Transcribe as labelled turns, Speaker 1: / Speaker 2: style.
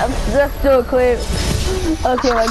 Speaker 1: I'm just a clip. Okay, my